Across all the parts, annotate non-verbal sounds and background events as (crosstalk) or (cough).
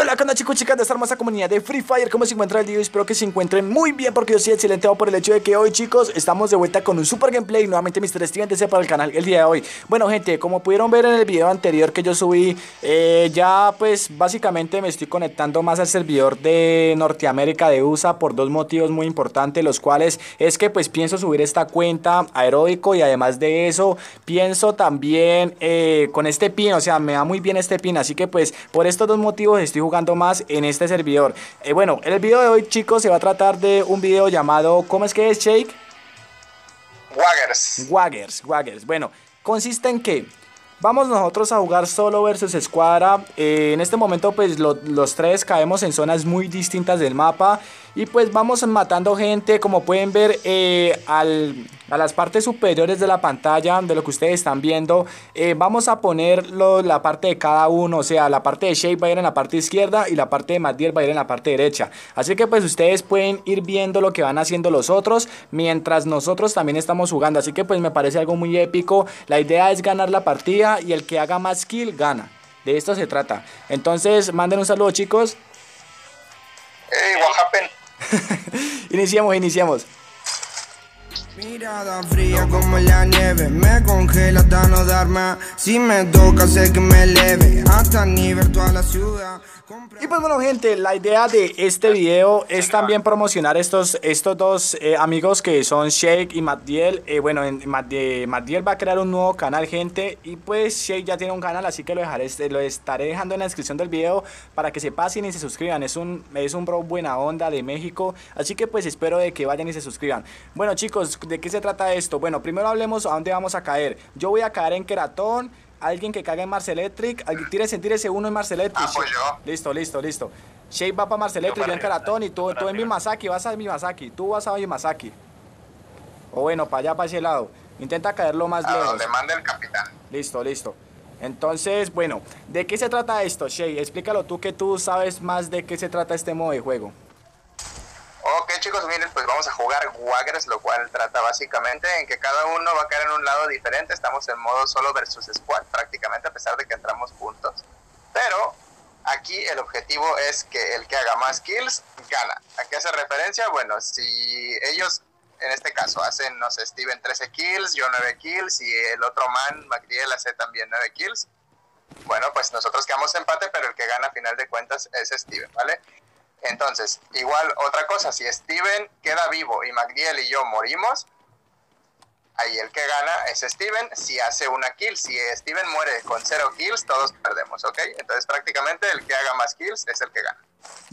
hola, ¿qué onda chicos chicas de esta hermosa comunidad de Free Fire? ¿Cómo se encuentra el día? Espero que se encuentren muy bien porque yo soy excelente por el hecho de que hoy chicos estamos de vuelta con un super gameplay Nuevamente Mr. Steven DC para el canal el día de hoy Bueno gente, como pudieron ver en el video anterior que yo subí eh, Ya pues básicamente me estoy conectando más al servidor de Norteamérica de USA Por dos motivos muy importantes Los cuales es que pues pienso subir esta cuenta aeróbico Y además de eso pienso también eh, con este pin O sea me da muy bien este pin Así que pues por estos dos motivos estoy jugando más en este servidor. Eh, bueno, el video de hoy, chicos, se va a tratar de un video llamado, ¿cómo es que es, Shake? Waggers. Waggers, Waggers. Bueno, consiste en que vamos nosotros a jugar solo versus escuadra. Eh, en este momento, pues los tres caemos en zonas muy distintas del mapa. Y pues vamos matando gente, como pueden ver, eh, al, a las partes superiores de la pantalla, de lo que ustedes están viendo. Eh, vamos a poner la parte de cada uno, o sea, la parte de Shape va a ir en la parte izquierda y la parte de Madiel va a ir en la parte derecha. Así que pues ustedes pueden ir viendo lo que van haciendo los otros, mientras nosotros también estamos jugando. Así que pues me parece algo muy épico. La idea es ganar la partida y el que haga más kill gana. De esto se trata. Entonces, manden un saludo chicos. Hey, what happened? (laughs) iniciamos, iniciamos. Mirada fría como la nieve, me congela hasta no dar más. Si me toca, sé que me leve, hasta ni ver toda la ciudad. Y pues bueno gente, la idea de este video es también promocionar estos, estos dos eh, amigos que son Shake y Matiel eh, bueno, en, Matiel va a crear un nuevo canal gente y pues Shake ya tiene un canal así que lo, dejaré, lo estaré dejando en la descripción del video para que se pasen y se suscriban. Es un, es un bro buena onda de México, así que pues espero de que vayan y se suscriban. Bueno chicos, ¿de qué se trata esto? Bueno, primero hablemos a dónde vamos a caer. Yo voy a caer en Keratón alguien que cague en Mars Electric. Tírese, tírese uno en Mars Electric. Ah, pues yo. Listo, listo, listo. Shape va para Mars Electric, yo en Karatón y tú, tú en Mimasaki, vas a Mimasaki. Tú vas a Mimasaki. O bueno, para allá, para ese lado. Intenta caerlo más a lejos. donde mande el capitán. Listo, listo. Entonces, bueno, ¿de qué se trata esto, Shay? Explícalo tú que tú sabes más de qué se trata este modo de juego. Ok chicos, miren, pues vamos a jugar Waggers, lo cual trata básicamente en que cada uno va a caer en un lado diferente. Estamos en modo solo versus squad prácticamente, a pesar de que entramos juntos. Pero aquí el objetivo es que el que haga más kills gana. ¿A qué hace referencia? Bueno, si ellos en este caso hacen, no sé, Steven 13 kills, yo 9 kills y el otro man, Magriel, hace también 9 kills. Bueno, pues nosotros quedamos empate, pero el que gana a final de cuentas es Steven, ¿vale? Entonces, igual otra cosa, si Steven queda vivo y McDiel y yo morimos, ahí el que gana es Steven si hace una kill. Si Steven muere con cero kills, todos perdemos, ¿ok? Entonces prácticamente el que haga más kills es el que gana.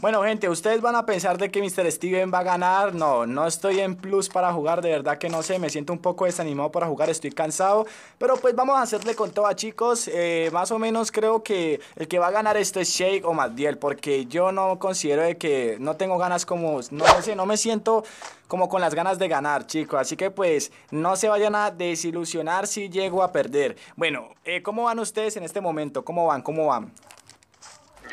Bueno, gente, ustedes van a pensar de que Mr. Steven va a ganar. No, no estoy en plus para jugar, de verdad que no sé. Me siento un poco desanimado para jugar, estoy cansado. Pero pues vamos a hacerle con todo, chicos. Eh, más o menos creo que el que va a ganar esto es Shake o Madiel. Porque yo no considero de que no tengo ganas como. No sé, no me siento como con las ganas de ganar, chicos. Así que pues no se vayan a desilusionar si llego a perder. Bueno, eh, ¿cómo van ustedes en este momento? ¿Cómo van? ¿Cómo van?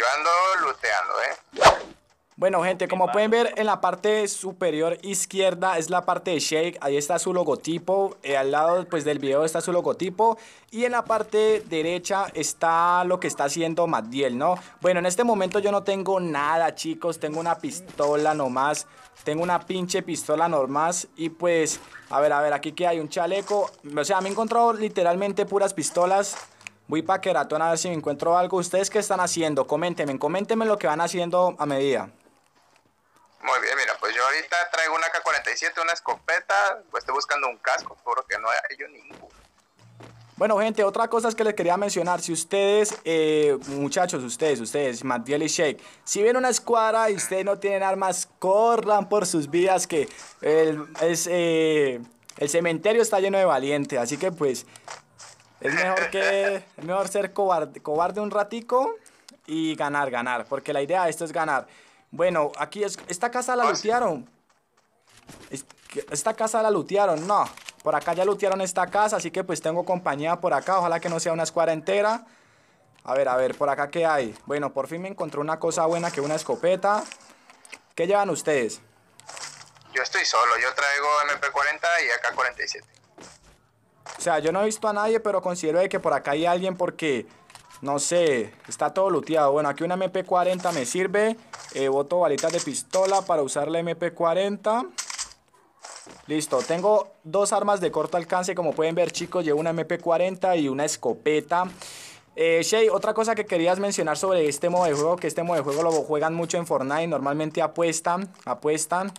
Yo ando luteando, ¿eh? Bueno, gente, como pueden ver en la parte superior izquierda es la parte de Shake. Ahí está su logotipo. Eh, al lado pues, del video está su logotipo. Y en la parte derecha está lo que está haciendo Madiel, ¿no? Bueno, en este momento yo no tengo nada, chicos. Tengo una pistola nomás. Tengo una pinche pistola nomás. Y pues, a ver, a ver, aquí que hay un chaleco. O sea, me he encontrado literalmente puras pistolas. Voy para Keratón a ver si me encuentro algo. ¿Ustedes qué están haciendo? Coméntenme, coméntenme lo que van haciendo a medida. Muy bien, mira, pues yo ahorita traigo una K-47, una escopeta, pues estoy buscando un casco, porque no hay yo ninguno. Bueno, gente, otra cosa es que les quería mencionar. Si ustedes, eh, muchachos, ustedes, ustedes, Matiel y Shake, si ven una escuadra y ustedes no tienen armas, corran por sus vidas, que el, es, eh, el cementerio está lleno de valientes. Así que, pues, es mejor que es mejor ser cobarde, un ratico y ganar, ganar. Porque la idea de esto es ganar. Bueno, aquí es, esta casa la lutearon. Esta casa la lutearon, no. Por acá ya lutearon esta casa, así que pues tengo compañía por acá. Ojalá que no sea una escuadra entera. A ver, a ver, por acá qué hay. Bueno, por fin me encontré una cosa buena que una escopeta. ¿Qué llevan ustedes? Yo estoy solo, yo traigo MP40 y AK-47. O sea, yo no he visto a nadie, pero considero que por acá hay alguien porque No sé, está todo luteado. Bueno, aquí una MP40 me sirve. Eh, boto balitas de pistola para usar la MP40. Listo, tengo dos armas de corto alcance, como pueden ver chicos, llevo una MP40 y una escopeta. Eh, Shay, otra cosa que querías mencionar sobre este modo de juego, que este modo de juego lo juegan mucho en Fortnite, normalmente apuestan, apuestan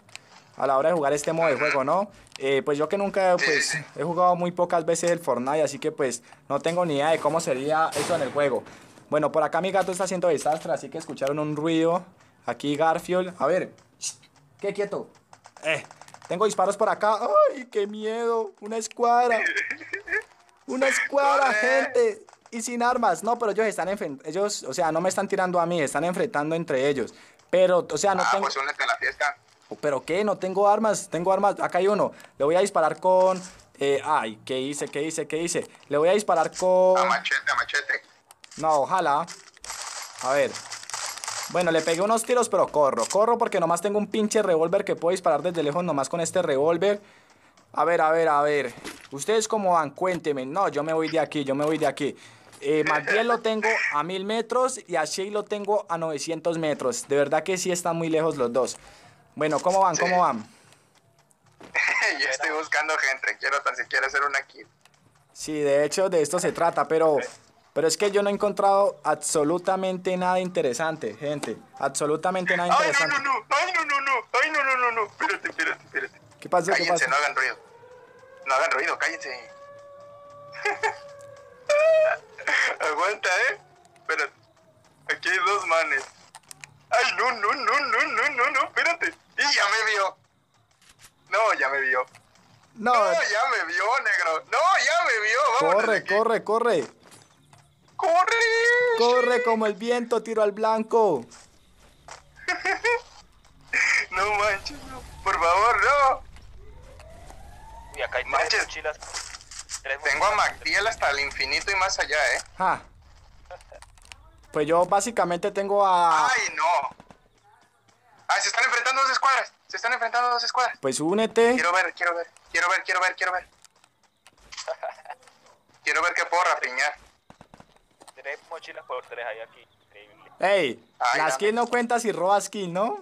a la hora de jugar este modo de juego, ¿no? Eh, pues yo que nunca, pues, he jugado muy pocas veces el Fortnite, así que pues no tengo ni idea de cómo sería eso en el juego. Bueno, por acá mi gato está haciendo desastre, así que escucharon un ruido. Aquí Garfield, a ver, qué quieto. Eh, tengo disparos por acá. ¡Ay, qué miedo! Una escuadra. Una escuadra, gente. Y sin armas. No, pero ellos están enfrentando. Ellos, o sea, no me están tirando a mí, están enfrentando entre ellos. Pero, o sea, no ah, tengo. Pues únete a la fiesta. ¿Pero qué? No tengo armas. Tengo armas. Acá hay uno. Le voy a disparar con. Eh, ay, ¿qué hice? ¿Qué hice? ¿Qué hice? Le voy a disparar con. A machete, a machete. No, ojalá. A ver. Bueno, le pegué unos tiros, pero corro. Corro porque nomás tengo un pinche revólver que puedo disparar desde lejos nomás con este revólver. A ver, a ver, a ver. ¿Ustedes cómo van? Cuéntenme. No, yo me voy de aquí, yo me voy de aquí. Eh, lo tengo a 1000 metros y a Shea lo tengo a 900 metros. De verdad que sí están muy lejos los dos. Bueno, ¿cómo van? ¿Cómo van? yo estoy buscando gente. Quiero tan siquiera hacer una kill. Sí, de hecho de esto se trata, pero... Pero es que yo no he encontrado absolutamente nada interesante, gente. Absolutamente nada interesante. Ay, no, no, no. Ay, no, no, no. Ay, no, no, no, no. Espérate, espérate, espérate. ¿Qué pasa? Cállense, ¿Qué pasa? no hagan ruido. No hagan ruido, cállense. Aguanta, ¿eh? Espérate. Aquí hay dos manes. Ay, no, no, no, no, no, no, no, espérate. Y ya me vio. No, ya me vio. No, No, ya me vio, negro. No, ya me vio. Vámonos corre, corre, corre. ¡Corre! Corre como el viento, tiro al blanco. (laughs) No manches, no. Por favor, no. Uy, acá hay tres Manches. mochilas. Tres Tengo a mochilas. Mactiel hasta el infinito y más allá, ¿eh? Ja. Pues yo básicamente tengo a... ¡Ay, no! ¡Ay, se están enfrentando dos escuadras! Se están enfrentando dos escuadras. Pues únete. Quiero ver, quiero ver, quiero ver, quiero ver, quiero ver. (laughs) Quiero ver qué puedo rapiñar. Tres mochilas por tres hay aquí. Increíble. Ey, Ay, la no. cuenta si robas kill, ¿no?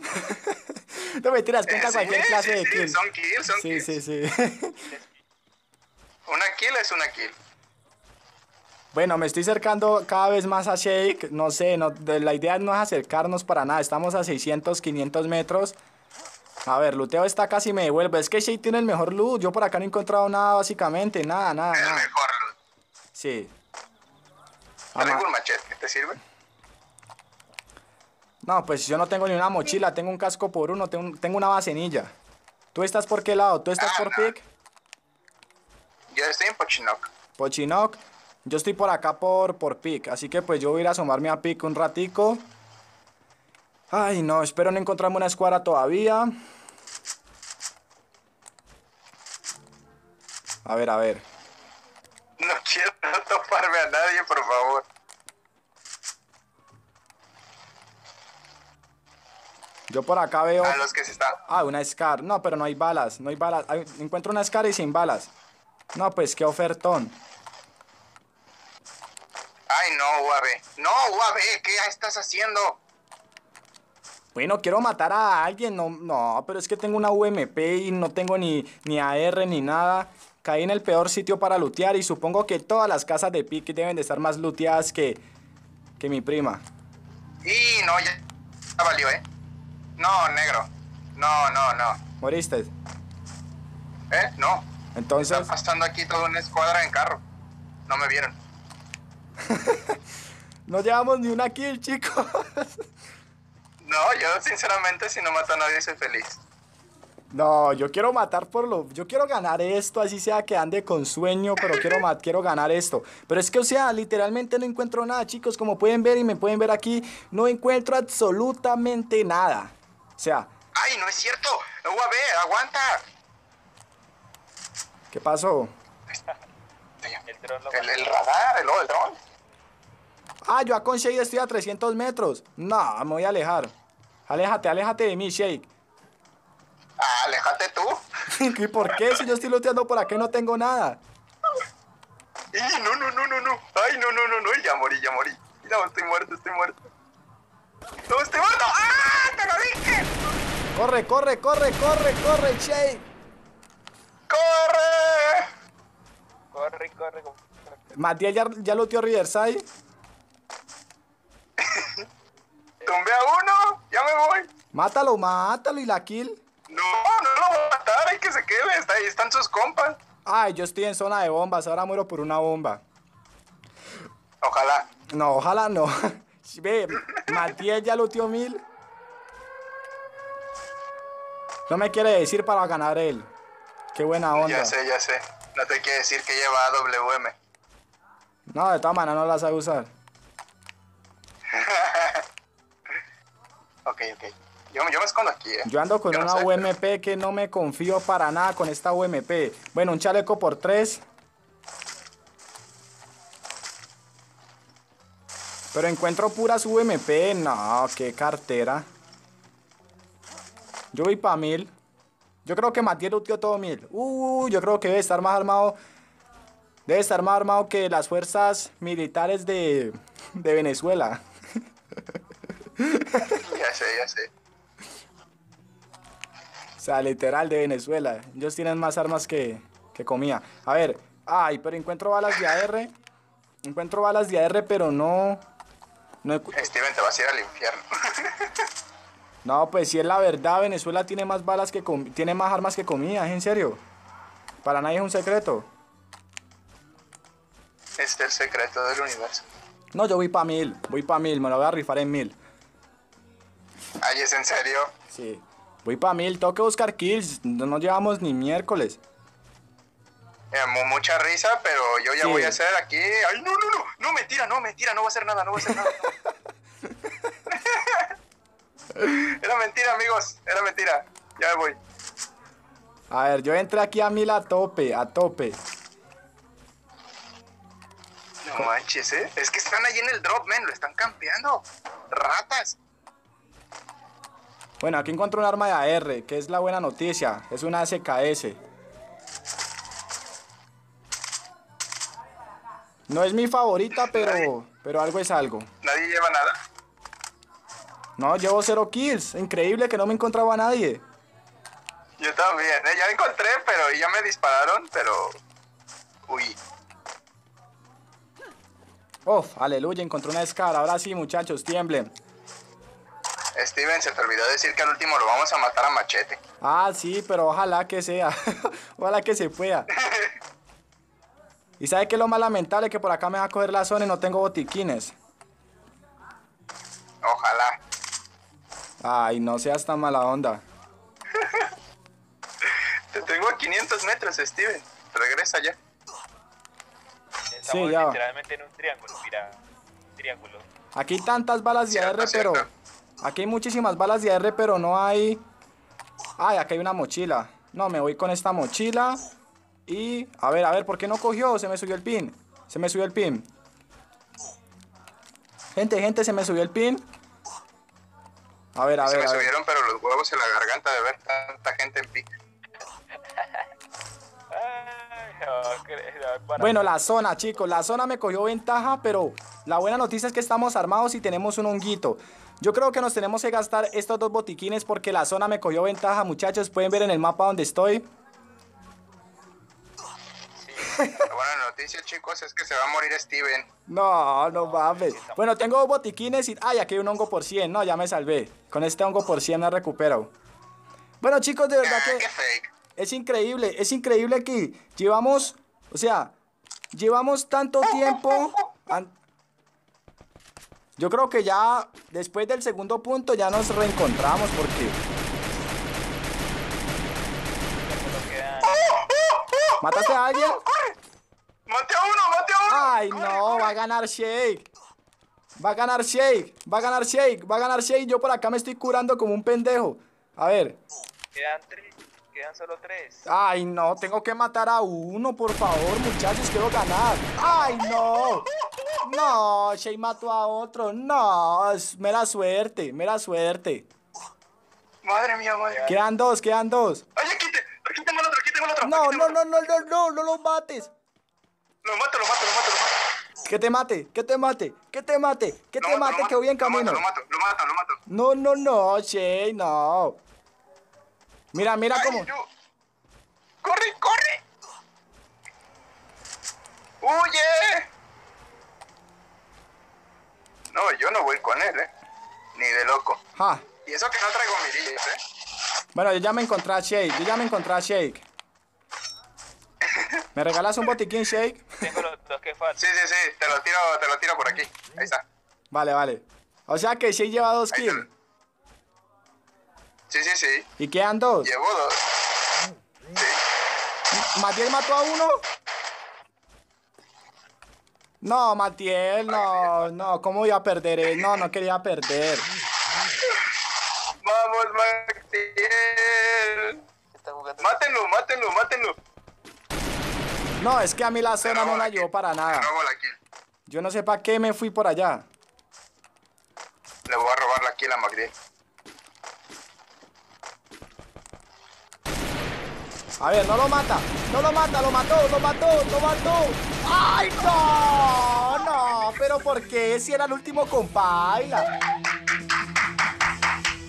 (laughs) no mentiras, cuenta Eh, sí, cualquier sí, clase de sí, kill. Son kills, son Sí, kills. sí, sí. (laughs) Una kill es una kill. Bueno, me estoy acercando cada vez más a Shake. No sé, no, de- la idea no es acercarnos para nada. Estamos a 600, 500 metros. A ver, luteo está casi me devuelve. Es que Shake tiene el mejor loot. Yo por acá no he encontrado nada, básicamente. Nada, nada, El nada. mejor loot. Sí. Un machete, ¿te sirve? No, pues yo no tengo ni una mochila. Tengo un casco por uno. Tengo, tengo una bacenilla. ¿Tú estás por qué lado? ¿Tú estás Ah, por no. pick? Yo estoy en Pochinoc. Pochinoc. Yo estoy por acá por, por Pic, así que pues yo voy a ir a asomarme a Pic un ratico. Ay, no, espero no encontrarme una escuadra todavía. A ver, a ver. No quiero (laughs) toparme a nadie, por favor. Yo por acá veo... A los que se están... Ah, una Scar. No, pero no hay balas, no hay balas. Encuentro una Scar y sin balas. No, pues qué ofertón. Ay, no, UAV. No, UAV, ¿qué estás haciendo? Bueno, quiero matar a alguien, no, no, pero es que tengo una UMP y no tengo ni, ni AR ni nada. Caí en el peor sitio para lootear y supongo que todas las casas de pique deben de estar más looteadas que, que mi prima. Y no, ya, ya valió, ¿eh? No, negro. No, no, no. ¿Moriste? ¿Eh? No. Entonces, Está pasando aquí toda una escuadra en carro. No me vieron. (laughs) no llevamos ni una kill, chicos. (laughs) No, yo sinceramente si no mato a nadie soy feliz. No, yo quiero matar por lo... Yo quiero ganar esto, así sea que ande con sueño, pero quiero, quiero ganar esto. Pero es que, o sea, literalmente no encuentro nada, chicos. Como pueden ver y me pueden ver aquí, no encuentro absolutamente nada. O sea, ¡Ay, no es cierto! UAV, aguanta. ¿qué pasó? (laughs) El dron El, el radar, el, el dron. Ah, yo a con Shake estoy a 300 metros. No, me voy a alejar. Aléjate, aléjate de mí, Shake. Ah, aléjate tú. (laughs) ¿Y por qué? Si yo estoy looteando por aquí no tengo nada. Y no, no, no, no, no. Ay, no, no, no, no. Ya morí, ya morí. No, estoy muerto, estoy muerto. No, estoy muerto. ¡Ah! ¡Te lo dije! Corre, corre, corre, corre, corre, Shake. ¡Corre! Corre, corre. corre. Matiel ya, ya looteó Riverside. (laughs) Tumbé a uno. Ya me voy. Mátalo, mátalo y la kill. No, no lo voy a matar. Hay que se quede. Está ahí están sus compas. Ay, yo estoy en zona de bombas, ahora muero por una bomba. Ojalá. No, ojalá no. (laughs) Ve, Matiel ya looteó mil. No me quiere decir para ganar él. Qué buena onda. Ya sé, ya sé. No te quiere decir que lleva AWM. No, de todas maneras no la sabe usar. (laughs) Ok, ok. Yo, yo me escondo aquí, eh. Yo ando con Yo no una sé. UMP que no me confío para nada con esta UMP. Bueno, un chaleco por tres. Pero encuentro puras UMP. No, qué cartera. Yo voy para mil. Yo creo que Matías looteó todo mil. Uh, yo creo que debe estar más armado. Debe estar más armado que las fuerzas militares de, de Venezuela. Ya sé, ya sé. O sea, literal de Venezuela. Ellos tienen más armas que, que comida. A ver. Ay, pero encuentro balas de AR. Encuentro balas de AR, pero no... No, Steven, te vas a ir al infierno. no, pues si es la verdad, Venezuela tiene más balas que com- tiene más armas que comida, ¿es en serio? Para nadie es un secreto. Este es el secreto del universo. No, yo voy para mil, voy para mil, me lo voy a rifar en mil. Ay, ¿es en serio? Sí. Voy para mil, tengo que buscar kills, no nos llevamos ni miércoles. Eh, mu- mucha risa, pero yo ya Sí. voy a hacer aquí. Ay, no, no, no, no, mentira, no, mentira, no va a hacer nada, no va a hacer nada. (laughs) era mentira, amigos, era mentira. Ya me voy. A ver, yo entré aquí a mil a tope, a tope. No manches, ¿eh? Es que están ahí en el drop, men, lo están campeando. Ratas. Bueno, aquí encontré un arma de AR, que es la buena noticia. Es una SKS. No es mi favorita, pero, pero algo es algo. Nadie lleva nada. No, llevo cero kills. Increíble que no me encontraba a nadie. Yo también, ¿eh? Ya encontré, pero ya me dispararon, pero... Uy. Uf, aleluya, encontré una escara. Ahora sí, muchachos, tiemblen. Steven, se te olvidó decir que al último lo vamos a matar a machete. Ah, sí, pero ojalá que sea. (laughs) ojalá que se pueda. ¿Y sabe qué es lo más lamentable? Que por acá me va a coger la zona y no tengo botiquines. Ojalá. Ay, no seas tan mala onda. (laughs) Te tengo a 500 metros, Steven. Regresa ya. Estamos ya va. literalmente en un triángulo, mira. Triángulo. Aquí hay tantas balas de AR, pero... Aquí hay muchísimas balas de AR, pero no hay... Ay, aquí hay una mochila. No, me voy con esta mochila. Y... A ver, a ver, ¿por qué no cogió? Se me subió el pin. Se me subió el pin. Gente, gente, se me subió el pin. A ver, a Se ver, me a ver. subieron, pero los huevos en la garganta de ver tanta gente en pique. (laughs) Bueno, la zona, chicos, la zona me cogió ventaja, pero la buena noticia es que estamos armados y tenemos un honguito. Yo creo que nos tenemos que gastar estos dos botiquines porque la zona me cogió ventaja, muchachos. Pueden ver en el mapa donde estoy. La buena noticia, chicos, es que se va a morir Steven. No, no mames. Bueno, tengo dos botiquines y... Ay, aquí hay un hongo por 100. No, ya me salvé. Con este hongo por 100 me recupero. Bueno, chicos, de verdad Ah, que... qué fake. Es increíble, es increíble que llevamos, o sea, llevamos tanto tiempo. Yo creo que ya después del segundo punto ya nos reencontramos porque mataste a alguien. ¡Mate a uno, mate a uno! Ay, no, va a ganar Shake. Va a ganar Shake, va a ganar Shake, va a ganar Shake. Yo por acá me estoy curando como un pendejo. A ver. Quedan tres. Quedan solo tres. Ay, no, tengo que matar a uno, por favor, muchachos, quiero ganar. Ay, no. No, Shay mató a otro. No, es mera suerte, mera suerte. Madre mía, madre mía. Quedan dos, quedan dos. Ay, aquí, te, aquí tengo el otro, aquí tengo el otro. No, no, no, no, no, no, no lo mates. Lo mato, lo mato, lo mato, lo mato. Que te mate, que te mate, que te mate, que te mate, que voy en camino. Lo mato, lo mato, lo mato. No, no, no, Shay, no. Mira, mira Ay, cómo. yo- ¡Corre, corre! ¡Huye! No, yo no voy con él, ¿eh? Ni de loco. Ja. Y eso que no traigo mirillas, ¿eh? Bueno, yo ya me encontré a Shake, yo ya me encontré a Shake. ¿Me regalas un botiquín, Shake? Tengo los dos que faltan. Sí, sí, sí, te lo tiro, te lo tiro por aquí. Ahí está. Vale, vale. O sea que Shake lleva dos kills. Sí, sí, sí. ¿Y quedan dos? Llevo dos. Sí. ¿Matiel mató a uno? No, Matiel, no, no, ¿cómo voy a perder? eh? No, no quería perder. Vamos, jugando. Mátenlo, mátenlo, mátenlo. No, es que a mí la zona no la ayudó kill. para nada. robo la kill. Yo no sé para qué me fui por allá. Le voy a robar la kill a Magdiel. A ver, no lo mata, no lo mata, lo mató, lo mató, lo mató. ¡Ay, no! No, pero ¿por qué? Si era el último con Paila.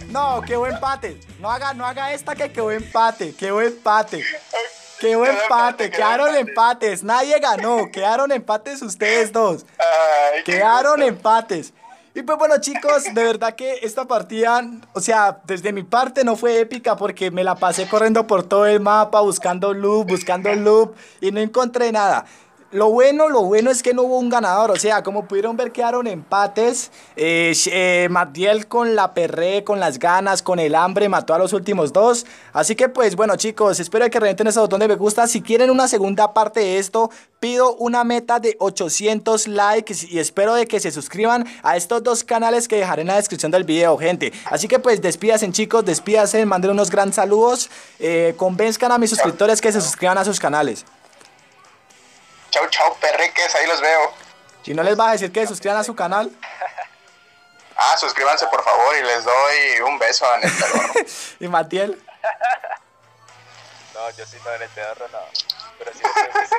No, quedó empate. No haga, no haga esta que quedó empate, quedó empate. Quedó empate, quedaron empate. empates. Nadie ganó, quedaron empates ustedes dos. Quedaron empates. Y pues bueno chicos, de verdad que esta partida, o sea, desde mi parte no fue épica porque me la pasé corriendo por todo el mapa, buscando loop, buscando loop y no encontré nada. Lo bueno, lo bueno es que no hubo un ganador, o sea, como pudieron ver quedaron empates. Eh, eh, Matiel con la perre, con las ganas, con el hambre, mató a los últimos dos. Así que pues bueno chicos, espero que revienten ese botón de me gusta. Si quieren una segunda parte de esto, pido una meta de 800 likes y espero de que se suscriban a estos dos canales que dejaré en la descripción del video, gente. Así que pues despídasen chicos, despídasen, manden unos gran saludos, eh, convenzcan a mis suscriptores que se suscriban a sus canales. Chau, chau, perreques, ahí los veo. Si no les va a decir que suscriban a su canal, (laughs) Ah, suscríbanse por favor y les doy un beso el pedorro. (laughs) y Matiel. (laughs) No, yo sí no en el pedorro, no. Pero sí, sí, sí.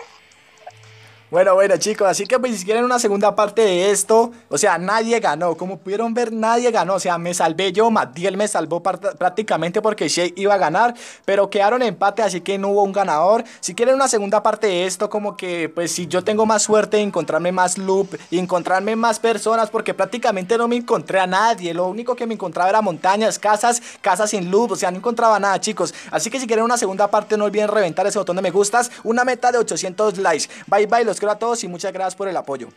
Bueno, bueno chicos, así que pues si quieren una segunda parte de esto, o sea, nadie ganó, como pudieron ver, nadie ganó, o sea, me salvé yo, Matiel me salvó prácticamente porque Shea iba a ganar, pero quedaron empate, así que no hubo un ganador. Si quieren una segunda parte de esto, como que pues si yo tengo más suerte de encontrarme más loop y encontrarme más personas, porque prácticamente no me encontré a nadie, lo único que me encontraba era montañas, casas, casas sin loop, o sea, no encontraba nada chicos. Así que si quieren una segunda parte, no olviden reventar ese botón de me gustas, una meta de 800 likes. Bye bye, los quiero a todos y muchas gracias por el apoyo.